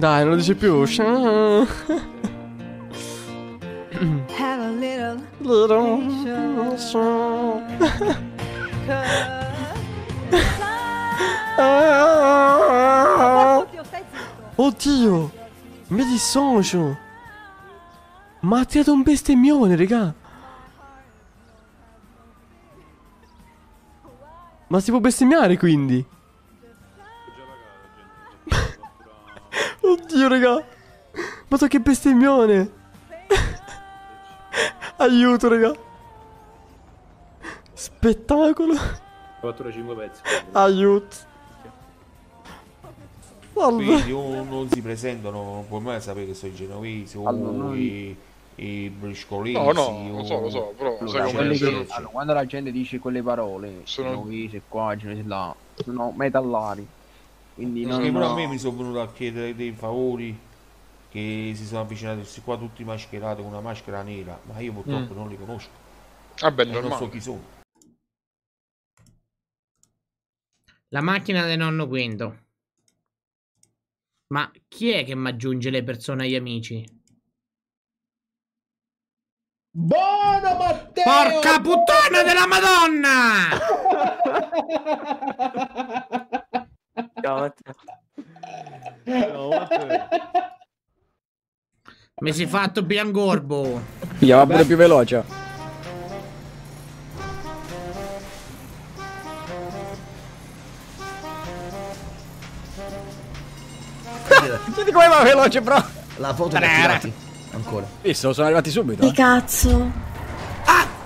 Dai, non lo dice più. Have a little Oddio! Mi dissocio! Ma ha tirato un bestemmione, raga! Ma si può bestemmiare quindi? Oddio, raga! Ma so che bestemmione! Aiuto, raga! Spettacolo! 4 5 pezzi. Aiuto! Salve! Quindi o non si presentano, non puoi mai sapere che sono i genovesi o Allora, noi- i, i briscolesi. No, no, o- lo so, lo so, però Allora, sai come che- allora, quando la gente dice quelle parole, Sono- genovese qua, genovese là, sono metallari. Quindi non, Perché pure a no. me mi sono venuto a chiedere dei favori che si sono avvicinati questi qua tutti mascherati con una maschera nera, ma io purtroppo non li conosco. Vabbè, E non so normale. chi sono. La macchina del nonno Quinto. Ma chi è che mi aggiunge le persone agli amici? Buono Matteo! Porca puttana della Madonna! Ciao Matteo. Mi si è fatto biangorbo. Via, va pure più veloce. Senti come va veloce, bro. La foto da tirati. Ancora. Visto, sono arrivati subito. Che cazzo?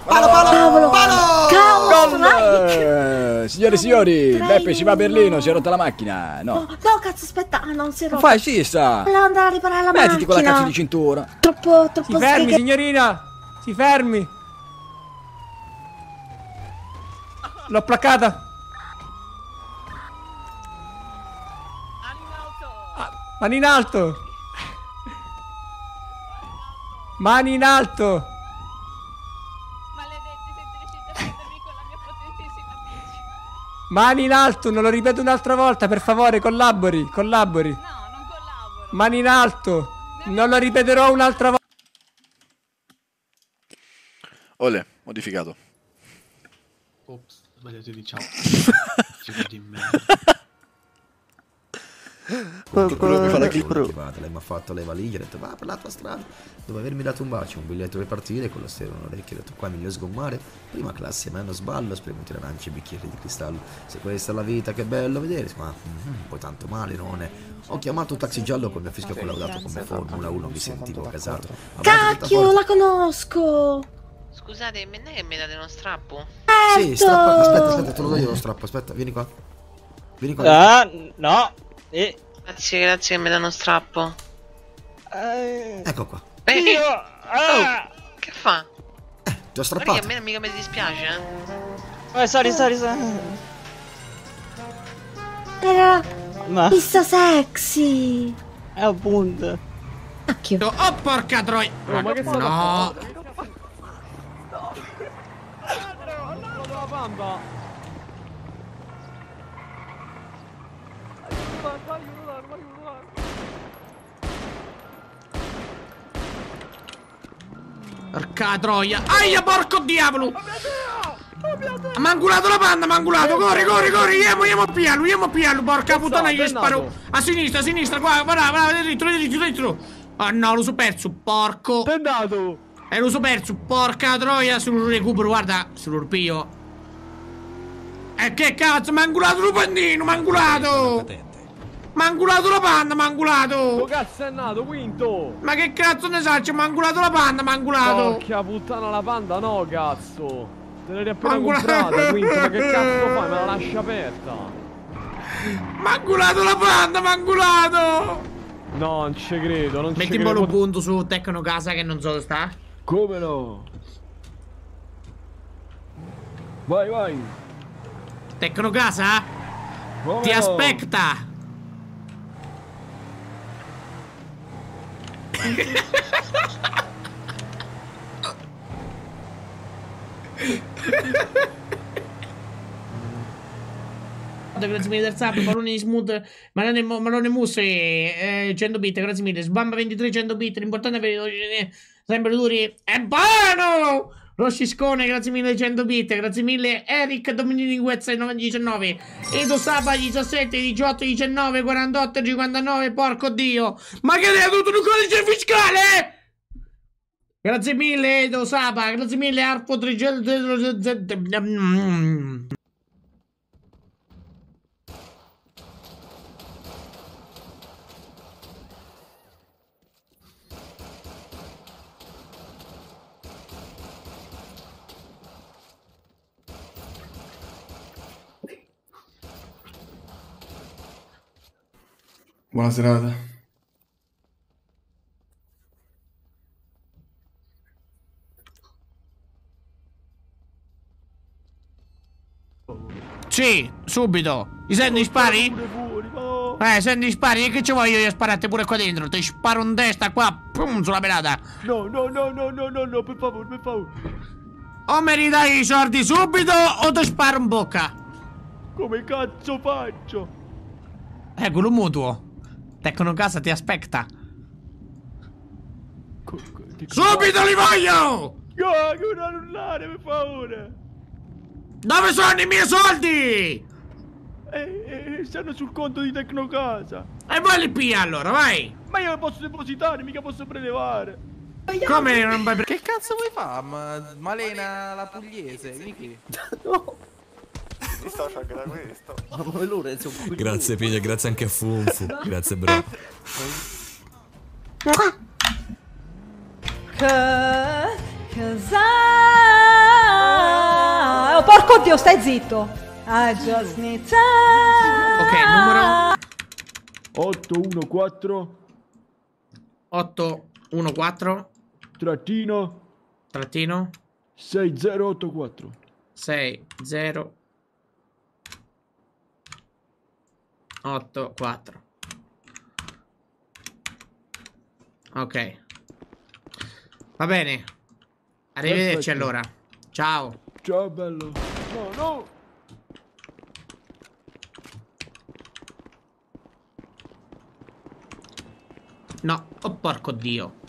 Palo, palo, Cavolo! palo! Cavolo! Gol! Signore e signori. Beppe ci va a Berlino, si è rotta la macchina. No, No. no, cazzo, aspetta. Ah, non si è Non rotto. fai, sì, sta. Volevo andare a riparare la Mettiti macchina. quella cazzo di cintura. Troppo, troppo Si fermi, sfiga- signorina! Si fermi! L'ho placcata! Ah, Mani in alto! Mani in alto! Mani in alto, non lo ripeto un'altra volta, per favore, collabori, collabori. No, non collaboro. Mani in alto, non lo ripeterò un'altra volta. Ole, modificato. Ops, sbagliato di ciao. Che quello mi fa la clip lei mi ha fatto le valigie, ho detto va per la tua strada, dopo avermi dato un bacio, un biglietto per partire, con lo stereo in orecchio, ho detto qua è meglio sgommare, prima classe, meno sballo, spremuti l'arance e bicchieri di cristallo, se questa è la vita che bello vedere, ma mhm, poi tanto male non è. Ho chiamato un taxi giallo con mio fischio collaudato come Formula 1, mi sentivo casato. Cacchio, la conosco! Scusate, me ne che mi date uno strappo? Sì, strappa, aspetta, aspetta, te lo do io lo strappo, aspetta, vieni qua. Vieni qua. Ah, no. E... Grazie, grazie che mi danno strappo. Ecco qua. Eh, Io... oh, Ah! che fa? Ti ho Guarda strappato. a me mica mi dispiace, eh. Eh, sali, sali, sali. Era Ma... pista sexy! È appunto. Cacchio. Oh, porca troia! Oh, ma che sta No! Porca troia! Aia, porco diavolo! Ha mangulato la panna, mangulato! Corri, corri, corri! Iamo, iamo a piano, iamo a piano! Porca puttana, gli sparo! A sinistra, a sinistra, qua, guarda, guarda, dritto, dritto, dritto! Ah no, lo so perso, porco! È andato. E lo so perso, porca troia! Se lo recupero, guarda, se lo ripio! E che cazzo, mangulato il pandino, mangulato! Mangulato la panna, mangulato! cazzo è nato, quinto. Ma che cazzo ne sa? C'è mangulato la panna, mangulato! Porca puttana la panda, no, cazzo. Te l'hai appena Mangula- comprata, quinto. Ma che cazzo fai? Me la lascia aperta. Mangulato la panna, mangulato! No, non ci credo, non ci Metti un credo. po' punto su Tecno Casa che non so dove sta. Come no? Vai, vai. Tecno Casa? Come Ti no? aspetta! Grazie mille del sub, di Smooth, Marone, Marone Mousse, eh, 100 bit, grazie mille. Sbamba 23, 100 bit, l'importante è avere sempre duri. È buono! Rossiscone, grazie mille 100 bit, grazie mille Eric Dominini Guezza 19, Edo Saba 17, 18, 19, 48, 59, porco dio! Ma che ne ha avuto un codice fiscale? Grazie mille Edo Saba, grazie mille Arpo 300 Buona serata. Sì, subito. Mi senti spari? Eh, senti spari? Che ci voglio io sparate pure qua dentro? Ti sparo in testa qua, pum, sulla pelata. No, no, no, no, no, no, no, per favore, per favore. O mi ridai i soldi subito o ti sparo in bocca. Come cazzo faccio? Ecco, lo mutuo. Tecno casa ti aspetta. Subito li voglio! No, non annullare, per favore. Dove sono i miei soldi? Eh, eh, stanno sul conto di Tecnocasa. E voi li piglia allora, vai! Ma io posso depositare, mica posso prelevare. Come non vai Che cazzo vuoi fare? Ma Malena la pugliese? Vieni qui. no. Anche da questo. Ma Lorenzo, Grazie Piglia, grazie anche a Funfu. Grazie bro. Oh, porco dio, stai zitto. I just need time. Ok, numero 814 814 trattino trattino 6084. 60 8 4 Ok Va bene Arrivederci Perfetto. allora Ciao Ciao bello. No, no. No Oh porco dio